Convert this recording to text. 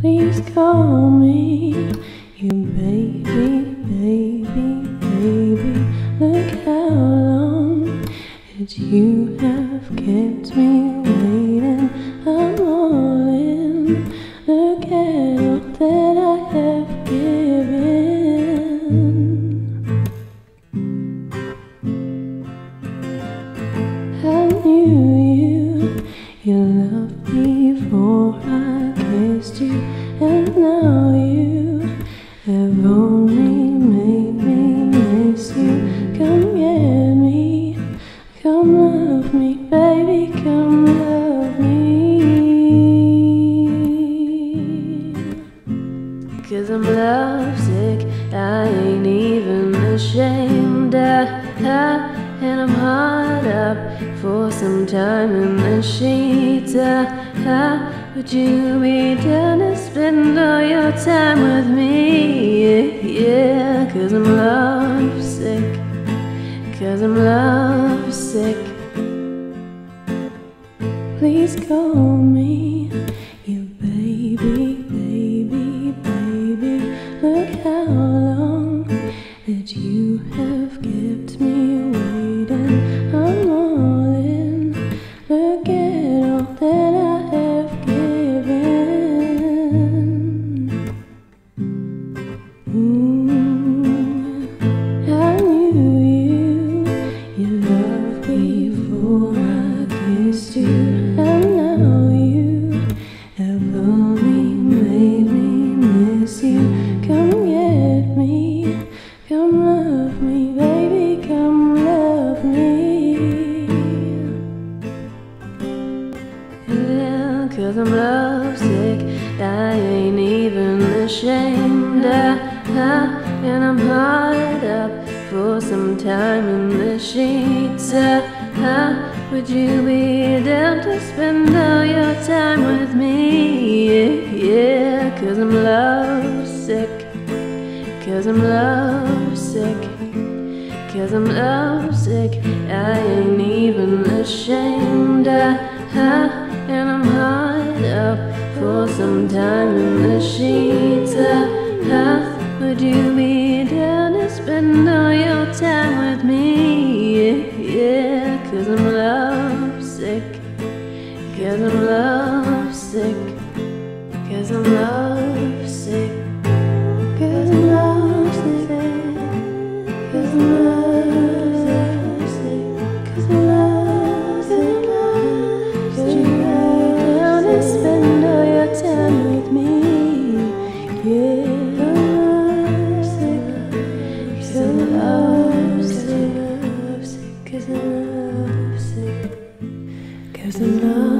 Please call me, you baby, baby, baby. Look how long that you have kept me waiting. I'm all in. Look at all that I kissed you, and now you have only made me miss you. Come get me, come love me, baby, come love me. Cause I'm lovesick, I ain't even ashamed. I, I, and I'm hard up for some time in the sheets. I, I, would you be down to spend all your time with me? Yeah, yeah, cause I'm lovesick. Cause I'm lovesick. Please call I kissed you, and now you have only made me miss you. Come get me, come love me, baby, come love me. Yeah, cause I'm lovesick, I ain't even ashamed. I, and I'm hard up for some time in the sheets. I, Would you be down to spend all your time with me? Yeah, yeah, cause I'm lovesick, cause I'm lovesick. Cause I'm lovesick, I ain't even ashamed. Uh, I, I, and I'm hard up for some time in the sheets. Uh, I, I, would you be down to spend all your time with me? love sick, cause I'm love sick, cause I'm love sick, cause I'm love sick, cause I'm love sick, cause I'm love sick, cause spend all your time with me, yeah. Cause I'm lovesick Cause I'm lovesick